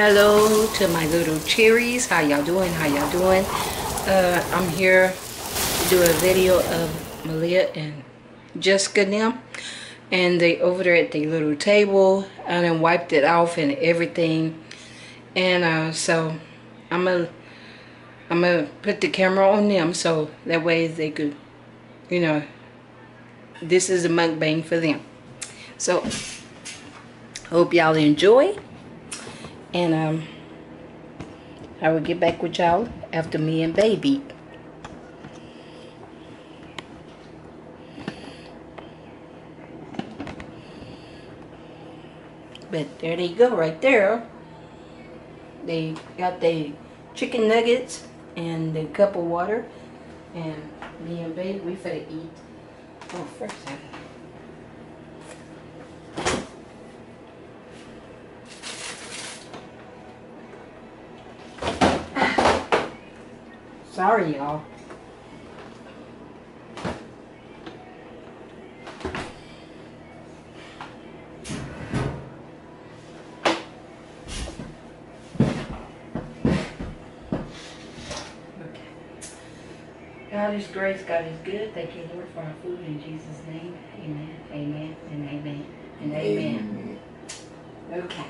Hello to my little cherries. How y'all doing? How y'all doing? Uh, I'm here to do a video of Maleah and Jessica them. And they over there at the little table. and done wiped it off and everything. And uh, so I'm gonna I'm gonna put the camera on them so that way they could, you know, this is a mukbang for them. So hope y'all enjoy and um I will get back with y'all after me and baby. But there they go right there. They got the chicken nuggets and the cup of water. And me and baby, we finna eat. Oh, first Sorry, y'all. God is grace, God is good. Thank you, Lord, for our food in Jesus' name. Amen, amen, and amen, and amen. Okay,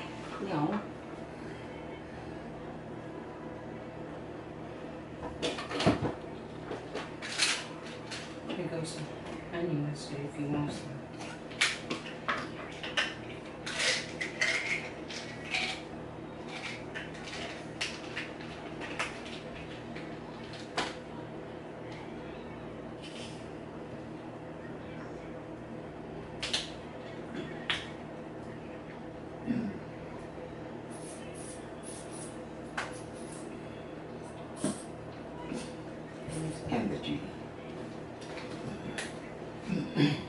Mm-hmm.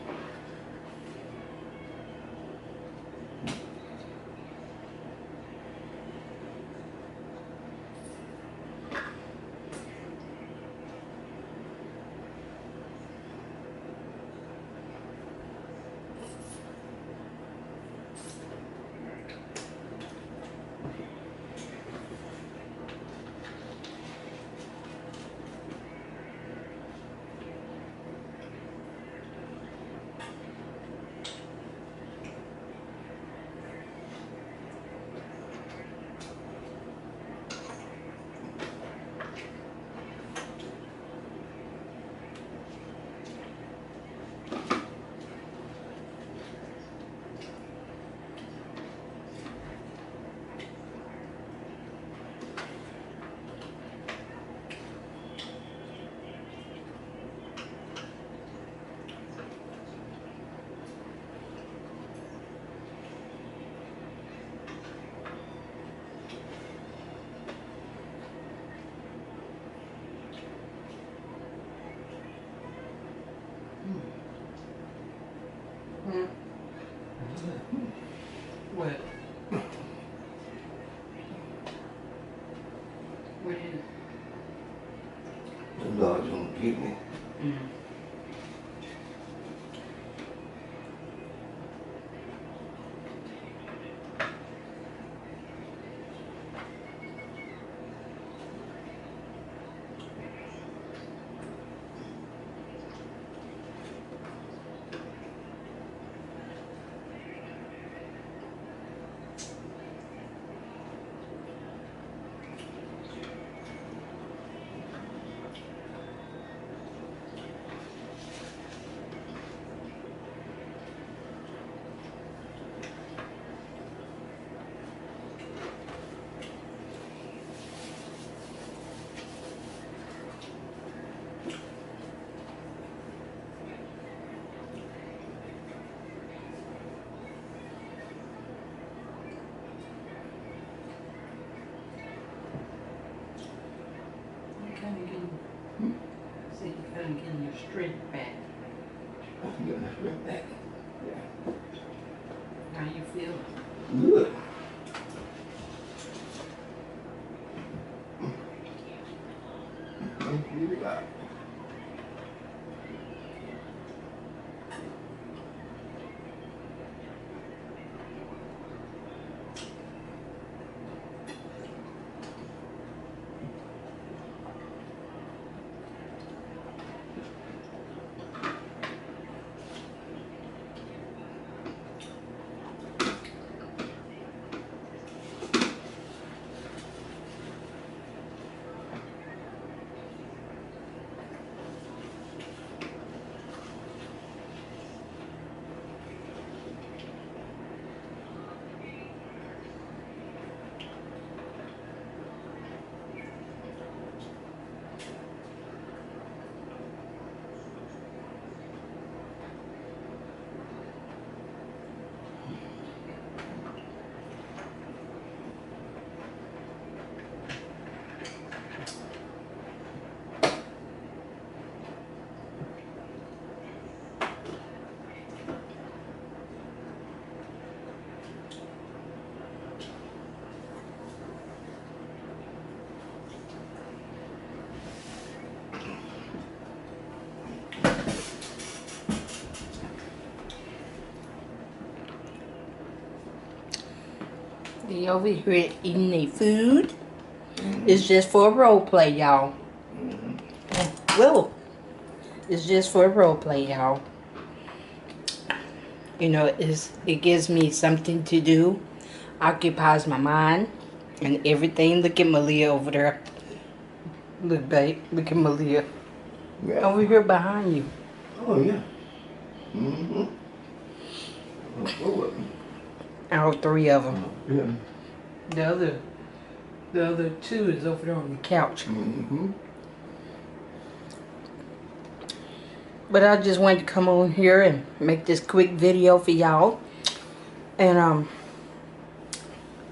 What? What is it? Them dogs gonna get me. Mm. You kind of getting, Hmm? see, you kind of getting your strength back. I'm getting this right back. How you feel? Good. Thank you, They over here eating their food. It's just for role play, y'all. Well, it's just for role play, y'all. You know, it's, it gives me something to do, occupies my mind, and everything. Look at Maleah over there. Look, babe. Look at Maleah. Yeah. Over here behind you. Oh, yeah. Mm-hmm. Oh, All three of them. yeah. The other, the other two is over there on the couch. Mm-hmm. But I just wanted to come on here and make this quick video for y'all. And um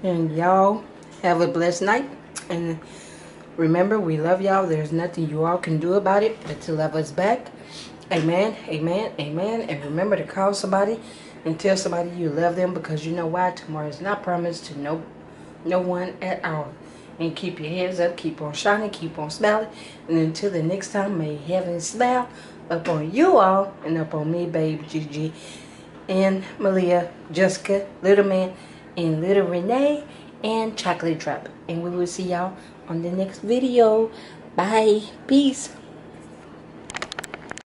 and y'all have a blessed night. And remember we love y'all. There's nothing you all can do about it but to love us back. Amen. Amen. Amen. And remember to call somebody and tell somebody you love them because you know why tomorrow is not promised to no no one at all. And keep your heads up, keep on shining, keep on smiling. And until the next time, may heaven smile up on you all and up on me, babe Gigi, and Maleah, Jessica, Little Man, and Little Renee, and Chocolate Drop. And we will see y'all on the next video. Bye. Peace.